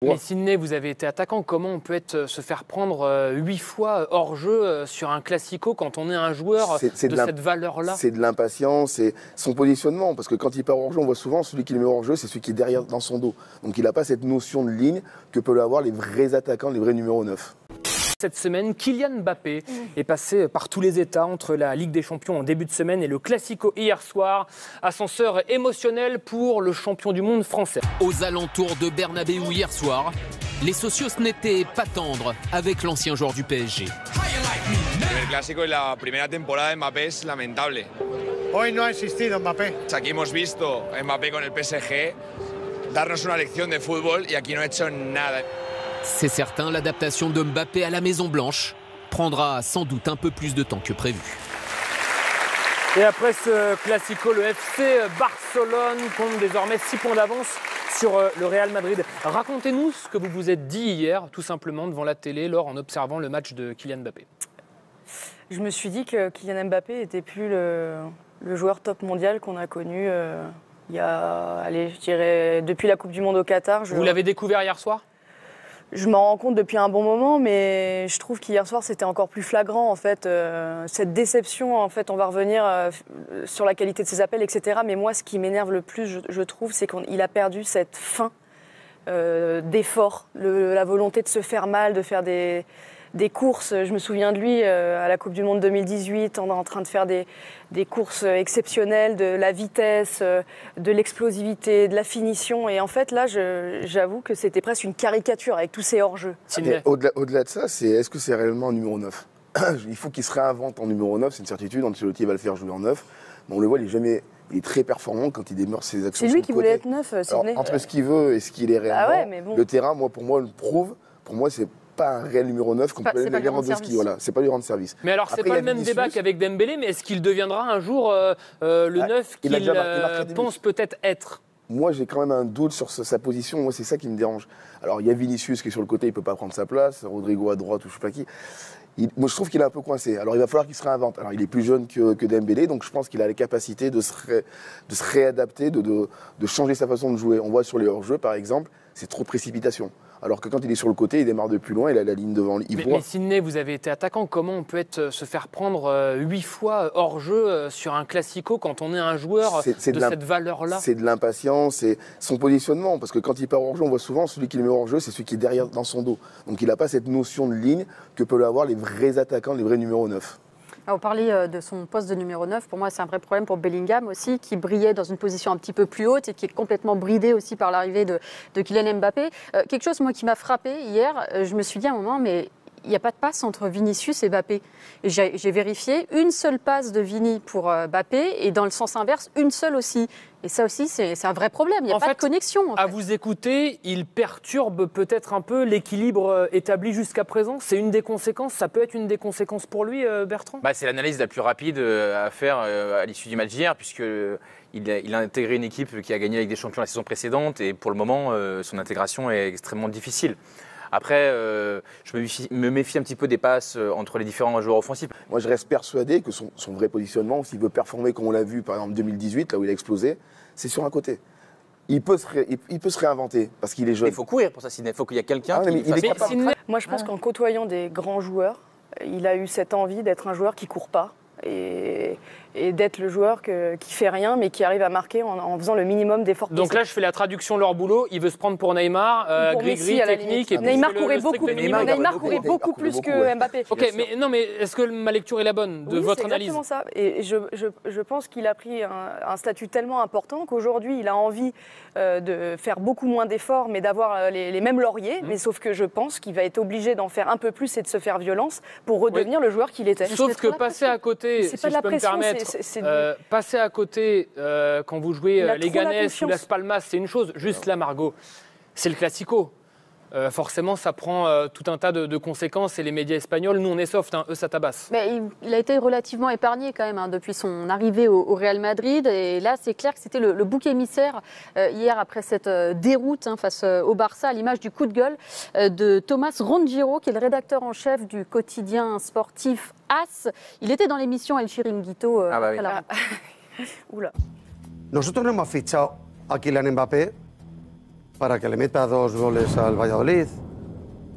Mais Sidney, vous avez été attaquant. Comment on peut être, euh, se faire prendre euh, huit fois hors jeu euh, sur un classico quand on est un joueur de, cette valeur-là? C'est de l'impatience, c'est son positionnement. Parce que quand il part hors jeu, on voit souvent celui qui le met hors jeu, c'est celui qui est derrière dans son dos. Donc il n'a pas cette notion de ligne que peuvent avoir les vrais attaquants, les vrais numéros 9. Cette semaine, Kylian Mbappé est passé par tous les états entre la Ligue des Champions en début de semaine et le Classico hier soir. Ascenseur émotionnel pour le champion du monde français. Aux alentours de Bernabeu hier soir, les socios n'étaient pas tendres avec l'ancien joueur du PSG. El clásico y la primera temporada de Mbappé es lamentable. Hoy no ha existido Mbappé. Aquí hemos visto Mbappé con el PSG darnos una lección de fútbol y aquí no ha hecho nada. C'est certain, l'adaptation de Mbappé à la Maison Blanche prendra sans doute un peu plus de temps que prévu. Et après ce Classico, le FC Barcelone compte désormais 6 points d'avance sur euh, le Real Madrid. Racontez-nous ce que vous vous êtes dit hier, tout simplement devant la télé, lors en observant le match de Kylian Mbappé. Je me suis dit que Kylian Mbappé était plus le, le joueur top mondial qu'on a connu euh, il y a, allez, je dirais, depuis la Coupe du Monde au Qatar. Je, Vous l'avez découvert hier soir? Je m'en rends compte depuis un bon moment, mais je trouve qu'hier soir c'était encore plus flagrant en fait. euh, cette déception, en fait, on va revenir euh, f- sur la qualité de ses appels, etc. Mais moi, ce qui m'énerve le plus, je, trouve, c'est qu'il a perdu cette fin euh, d'effort, la volonté de se faire mal, de faire des, des courses. Je me souviens de lui euh, à la Coupe du Monde 2018, en, en train de faire des, des courses exceptionnelles, de la vitesse, euh, de l'explosivité, de la finition. Et en fait, là, j'avoue que c'était presque une caricature avec tous ces hors-jeux. Et Au-delà de ça, c'est est-ce que c'est réellement un numéro 9 Il faut qu'il se réinvente en numéro 9, c'est une certitude. Ancelotti va le faire jouer en 9. Mais on le voit, il est jamais. Il est très performant quand il démeure ses actions. C'est lui le qui côté. voulait être neuf, euh, Alors, Sidney. entre ce qu'il veut et ce qu'il est réellement, Ah ouais, mais bon. le terrain, moi, pour moi, le prouve. Pour moi, c'est pas un réel numéro 9 comme pas- peut c'est pas lui rendre Lewandowski. service. Voilà, c'est pas lui rendre service. Mais alors, c'est pas le a même débat qu'avec Dembélé, mais est-ce qu'il deviendra un jour euh, euh, le Ah, neuf il a qu'il euh, pense peut-être être? Moi, j'ai quand même un doute sur sa, sa position. Moi, c'est ça qui me dérange. Alors, il y a Vinicius qui est sur le côté, il peut pas prendre sa place. Rodrigo à droite ou je sais pas qui. Il- moi, je trouve qu'il est un peu coincé. Alors, il va falloir qu'il se réinvente. Alors, il est plus jeune que, que Dembélé, donc je pense qu'il a la capacité de se, ré- de se réadapter, de, de, de changer sa façon de jouer. On voit sur les hors-jeux, par exemple, c'est trop de précipitation. Alors que quand il est sur le côté, il démarre de plus loin, il a la ligne devant lui. Il Mais, voit. mais vous avez été attaquant. Comment on peut être, se faire prendre euh, huit fois hors jeu euh, sur un classico quand on est un joueur de, cette valeur-là? C'est de l'impatience, c'est son positionnement. Parce que quand il part hors jeu, on voit souvent celui qui le met hors jeu, c'est celui qui est derrière dans son dos. Donc il n'a pas cette notion de ligne que peuvent avoir les vrais attaquants, les vrais numéros 9. Ah, Vous parlez euh, de son poste de numéro 9. Pour moi, c'est un vrai problème pour Bellingham aussi, qui brillait dans une position un petit peu plus haute et qui est complètement bridé aussi par l'arrivée de, Kylian Mbappé. Euh, quelque chose, moi, qui m'a frappé hier, euh, je me suis dit à un moment, mais il n'y a pas de passe entre Vinicius et Mbappé. Et j'ai vérifié, une seule passe de Vini pour euh, Mbappé et dans le sens inverse, une seule aussi. Et ça aussi, c'est un vrai problème. Il n'y a En pas fait, de connexion. en À fait. vous écouter, il perturbe peut-être un peu l'équilibre euh, établi jusqu'à présent. C'est une des conséquences. Ça peut être une des conséquences pour lui, euh, Bertrand? Bah, c'est l'analyse la plus rapide à faire à l'issue du match d'hier, puisque il a, il a intégré une équipe qui a gagné avec des champions la saison précédente, et pour le moment, euh, son intégration est extrêmement difficile. Après, euh, je me méfie, me méfie un petit peu des passes euh, entre les différents joueurs offensifs. Moi, je reste persuadé que son, son vrai positionnement, s'il veut performer comme on l'a vu par exemple en 2018, là où il a explosé, c'est sur un côté. Il peut se, ré- il, il peut se réinventer parce qu'il est jeune. il faut courir pour ça, Sidney. Il faut qu'il y ait quelqu'un Ah, qui il fasse- est Mais capable. Moi, je pense qu'en côtoyant des grands joueurs, il a eu cette envie d'être un joueur qui court pas et, et d'être le joueur que- qui fait rien mais qui arrive à marquer en, en faisant le minimum d'efforts donc là, je fais la traduction de leur boulot. Il veut se prendre pour Neymar, euh, Pour gris Messi, gris, à la technique. et Neymar c'est courait le beaucoup. Neymar, Neymar courait plus que ouais. Mbappé. Ok, mais non, mais est-ce que ma lecture est la bonne de Oui, votre c'est analyse exactement ça. Et je, je- je pense qu'il a pris un, un statut tellement important qu'aujourd'hui, il a envie euh, de faire beaucoup moins d'efforts, mais d'avoir euh, les, les mêmes lauriers. Mmh. Mais sauf que je pense qu'il va être obligé d'en faire un peu plus et de se faire violence pour redevenir le joueur qu'il était. Sauf c'est que passer à côté, C'est si pas de je la peux me pression, permettre, c'est- du- euh, passer à côté euh, quand vous jouez euh, les Ganes ou. Las Palmas, c'est une chose. Juste là, Margot, c'est le classico. Euh, forcément, ça prend euh, tout un tas de, de conséquences et les médias espagnols, nous on est soft, hein, eux ça tabasse. Mais il, il a été relativement épargné quand même hein, depuis son arrivée au, au Real Madrid. Et là, c'est clair que c'était le, le bouc émissaire euh, hier après cette euh, déroute hein, face euh, au Barça, à l'image du coup de gueule euh, de Thomas Ronggiro, qui est le rédacteur en chef du quotidien sportif AS. Il était dans l'émission El Chiringuito. euh, Ah bah oui. après la Oula. Nosotros no hemos fichado a Kylian Mbappé para que le meta dos goles al Valladolid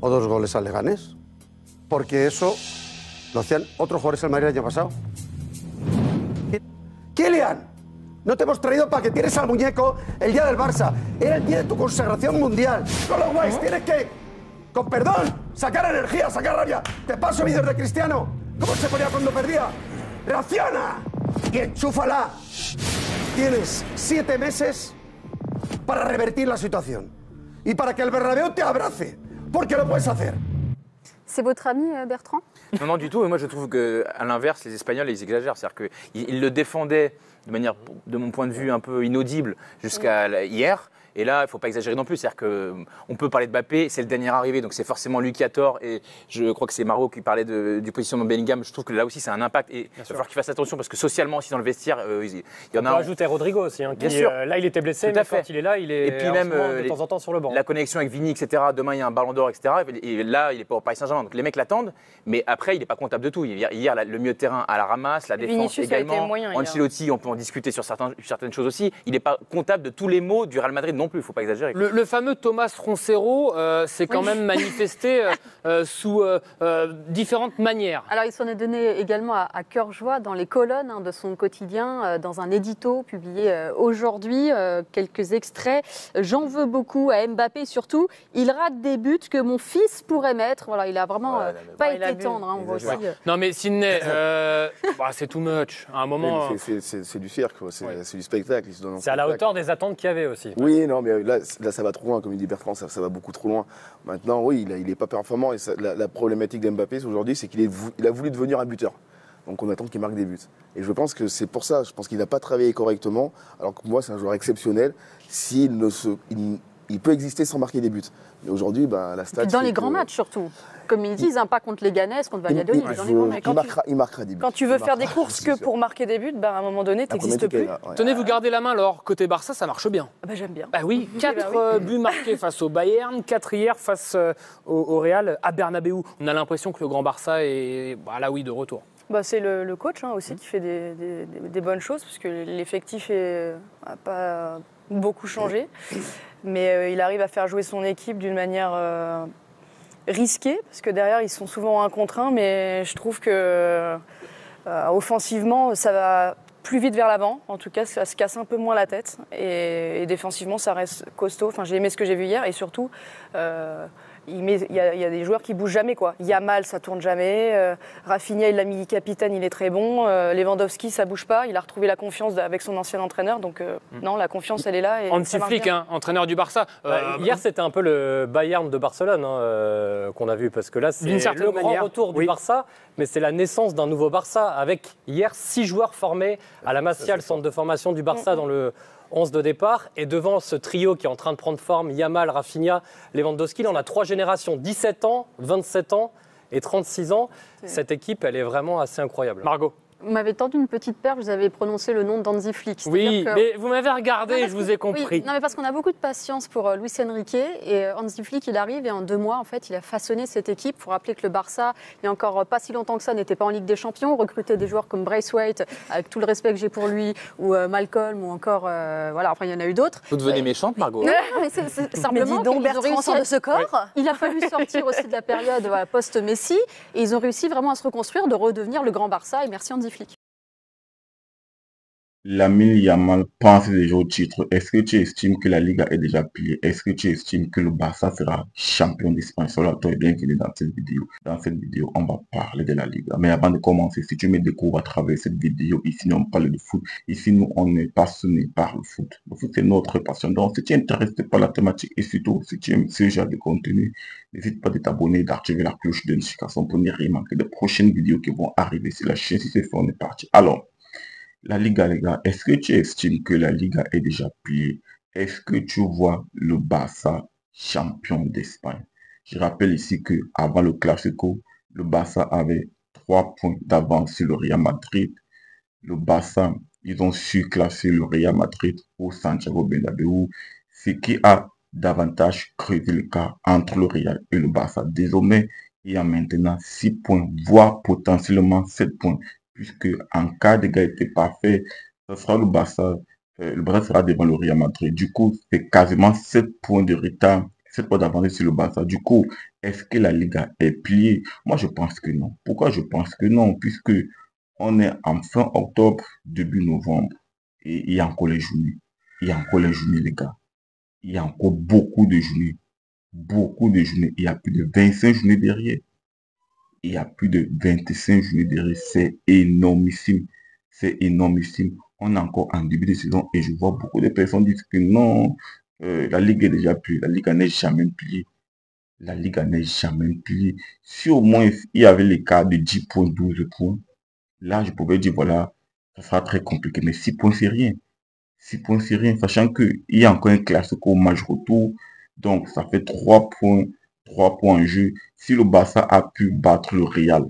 o dos goles al Leganés. Porque eso lo hacían otros jugadores del Madrid el año pasado. Kylian, no te hemos traído para que tienes al muñeco el día del Barça. Era el día de tu consagración mundial. No lo guays, tienes que, con perdón, sacar energía, sacar rabia. Te paso vídeos de Cristiano. ¿Cómo se ponía cuando perdía? ¡Reacciona! Y enchúfala. Tienes siete meses para revertir la situación. Y para que el Bernabéu te abrace. Porque lo puedes hacer. C'est votre ami euh, Bertrand? Non, non, du tout. Et moi, je trouve qu'à l'inverse, les Espagnols, ils exagèrent. C'est-à-dire qu'ils ils le défendaient de manière, de mon point de vue, un peu inaudible jusqu'à hier. Et là, il ne faut pas exagérer non plus. C'est-à-dire qu'on peut parler de Mbappé, c'est le dernier arrivé, donc c'est forcément lui qui a tort. Et je crois que c'est Marot qui parlait de- du positionnement de Bellingham. Je trouve que là aussi, c'est un impact. Et il va falloir qu'il fasse attention parce que socialement aussi dans le vestiaire, euh, il y On en peut a. rajouter Rodrigo aussi. hein, Bien qui, sûr. euh, là, il était blessé, Tout à mais fait. quand il est là, il est Et puis même moment, euh, de les- temps en temps sur le banc. La connexion avec Vini, etc. Demain, il y a un ballon d'or, etc. Et là, il n'est pas au Paris Saint-Germain. Donc les mecs l'attendent. Mais après, il n'est pas comptable de tout. Hier, hier, la- le milieu de terrain à la ramasse, la défense Vinicius a été également. moyen. Ancelotti, on peut en discuter sur certains- certaines choses aussi. Il n'est pas comptable de tous les mots du Real Madrid non plus. Il ne faut pas exagérer. Le, le fameux Thomas Roncero euh, s'est quand même manifesté euh, euh, sous euh, euh, différentes manières. Alors, il s'en est donné également à, à cœur joie dans les colonnes hein, de son quotidien, euh, dans un édito publié euh, aujourd'hui. euh, quelques extraits. J'en veux beaucoup à Mbappé, surtout. Il rate des buts que mon fils pourrait mettre. Voilà, il a vraiment euh, pas été tendre. hein, on voit aussi. Non mais Sidney, euh, bah, c'est too much. À un moment, C'est- du cirque, c'est du spectacle. C'est à la hauteur des attentes qu'il y avait aussi. Oui, non, mais là, là, ça va trop loin, comme il dit Bertrand, ça, va beaucoup trop loin. Maintenant, oui, il n'est pas performant. Et la, problématique d'Mbappé aujourd'hui, c'est qu'il a voulu devenir un buteur. Donc on attend qu'il marque des buts. Et je pense que c'est pour ça, je pense qu'il n'a pas travaillé correctement, alors que moi, c'est un joueur exceptionnel. S'il ne se, il peut exister sans marquer des buts. Mais aujourd'hui, ben, la stat. dans les grands que- matchs, surtout. Comme ils disent, hein, pas contre les Ganesses, contre il, Valladolid, il- mais dans il les grands veut- matchs. il marquera, il marquera des buts. Quand tu veux Il faire des courses que sûr. pour marquer des buts, bah, à un moment donné, t'existes problématique, plus. là, ouais. tenez, vous gardez la main. Alors côté Barça, ça marche bien. Ah bah, J'aime bien. Bah oui, Oui, 4 bah oui. buts marqués face au Bayern, 4 hier face euh, au, au Real à Bernabeu. On a l'impression que le grand Barça est bah, là oui de retour. Bah, c'est le, le coach hein, aussi qui fait des, des- des- des bonnes choses, parce que l'effectif n'a pas beaucoup changé. Mais euh, il arrive à faire jouer son équipe d'une manière euh, risquée, parce que derrière, ils sont souvent un contre un, mais je trouve que euh, offensivement, ça va plus vite vers l'avant. En tout cas, ça se casse un peu moins la tête. Et, et défensivement, ça reste costaud. Enfin, j'ai aimé ce que j'ai vu hier. Et surtout, il, met- il y a, il y a des joueurs qui bougent jamais. Quoi. Yamal, ça tourne jamais. Euh, Rafinha, il l'a mis capitaine, il est très bon. Euh, Lewandowski, ça bouge pas. Il a retrouvé la confiance avec son ancien entraîneur. Donc, euh, non, la confiance, elle est là. Et Hansi Flick, hein, entraîneur du Barça. Bah, Euh, hier, c'était un peu le Bayern de Barcelone hein, euh, qu'on a vu, parce que là, c'est le grand manière, retour du oui. Barça, mais c'est la naissance d'un nouveau Barça, avec hier six joueurs formés à la Masia, le centre de formation du Barça, dans le 11 de départ. Et devant ce trio qui est en train de prendre forme, Yamal, Rafinha, Lewandowski, on a trois générations, 17 ans, 27 ans et 36 ans. Cette équipe, elle est vraiment assez incroyable. Margot. Vous m'avez tendu une petite perle, vous avez prononcé le nom d'Anzi Flick. Oui, que- mais vous m'avez regardé, Non, je vous ai compris. oui, non, mais parce qu'on a beaucoup de patience pour euh, Luis Enrique et euh, Hansi Flick, il arrive et en deux mois, en fait, il a façonné cette équipe. Il faut rappeler que le Barça, il y a encore euh, pas si longtemps que ça, n'était pas en Ligue des Champions. Recruter des joueurs comme Braithwaite, avec tout le respect que j'ai pour lui, ou euh, Malcolm, ou encore, euh, voilà, enfin, il y en a eu d'autres. Vous devenez méchante, Margot Non, mais c'est c'est Mais simplement dis donc, Bertrand sort de ce corps. il a fallu sortir aussi de la période voilà, post-Messi et ils ont réussi vraiment à se reconstruire, de redevenir le grand Barça. Et merci Andy Flick. Lamine Yamal pense déjà au titre. Est-ce que tu estimes que la Liga est déjà pliée? Est-ce que tu estimes que le Barça sera champion d'Espagne? Sois toi et bienvenue dans cette vidéo. Dans cette vidéo, on va parler de la Liga. Mais avant de commencer, si tu me découvres à travers cette vidéo, ici, nous, on parle de foot. Ici, nous, on est passionné par le foot. Le foot, c'est notre passion. Donc, si tu es intéressé par la thématique et surtout, si tu aimes ce genre de contenu, n'hésite pas de t'abonner, d'activer la cloche de notification pour ne rien manquer des prochaines vidéos qui vont arriver sur la chaîne. Si c'est fait, on est parti. Alors, la Liga, les gars, est-ce que tu estimes que la Liga est déjà pliée? Est-ce que tu vois le Barça champion d'Espagne? Je rappelle ici que avant le Classico, le Barça avait trois points d'avance sur le Real Madrid. Le Barça, ils ont su classer le Real Madrid au Santiago Bernabéu, ce qui a davantage creusé le cas entre le Real et le Barça. Désormais, il y a maintenant six points, voire potentiellement sept points puisque en cas d'égalité parfaite, ce sera le Barça euh, le Barça sera devant le Real Madrid. Du coup, c'est quasiment 7 points de retard, 7 points d'avance sur le Barça. Du coup, est-ce que la Liga est pliée? Moi, je pense que non. Pourquoi je pense que non? Puisque on est en fin octobre, début novembre, et il y a encore les journées. Il y a encore les journées, les gars. Il y a encore beaucoup de journées. Beaucoup de journées. Il y a plus de 25 journées derrière. Il y a plus de 25 journées derrière. C'est énormissime. C'est énormissime. On est encore en début de saison et je vois beaucoup de personnes dire que non, euh, la Ligue est déjà pliée. La Ligue n'est jamais pliée. La Ligue n'est jamais pliée. Si au moins il y avait l'écart de 10 points, 12 points, là je pouvais dire voilà, ça sera très compliqué. Mais 6 points, c'est rien. 6 points, c'est rien, sachant qu'il y a encore un classique au match retour. Donc, ça fait 3 points, 3 points en jeu. Si le Barça a pu battre le Real,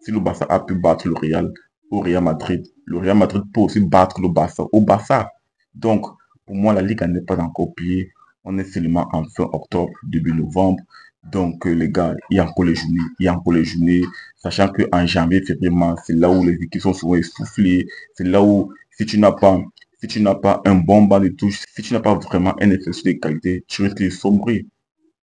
si le Barça a pu battre le Real au Real Madrid, le Real Madrid peut aussi battre le Barça au Barça. Donc, pour moi, la Ligue n'est pas encore pliée. On est seulement en fin octobre, début novembre. Donc, euh, les gars, il y a encore les journées, il y a encore les journées, sachant qu'en janvier, février, c'est là où les équipes sont souvent essoufflées, c'est là où, si tu n'as pas si tu n'as pas un bon banc de touche, si tu n'as pas vraiment un effet de qualité, tu risques de sombrer.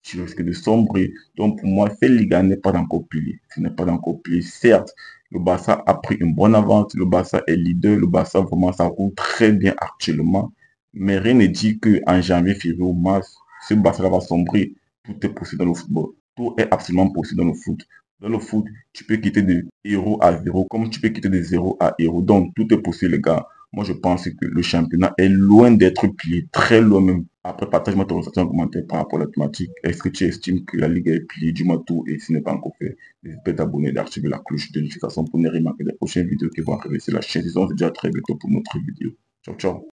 Tu risques de sombrer. Donc pour moi, cette Liga n'est pas encore pliée. Ce n'est pas encore plié. Certes, le Barça a pris une bonne avance. Le Barça est leader. Le Barça vraiment ça roule très bien actuellement. Mais rien ne dit qu'en janvier, février ou mars, ce Barça va sombrer. Tout est possible dans le football. Tout est absolument possible dans le foot. Dans le foot, tu peux quitter de héros à zéro, comme tu peux quitter de zéro à héros. Donc tout est possible, les gars. Moi, je pense que le championnat est loin d'être plié, très loin même. Après, partage-moi ton ressenti en commentaire par rapport à la thématique. Est-ce que tu estimes que la Ligue est pliée? Dis-moi tout. Et si ce n'est pas encore fait, n'hésite pas à t'abonner et d'activer la cloche de notification pour ne rien manquer des prochaines vidéos qui vont arriver sur la chaîne. On se dit à très bientôt pour notre vidéo. Ciao, ciao.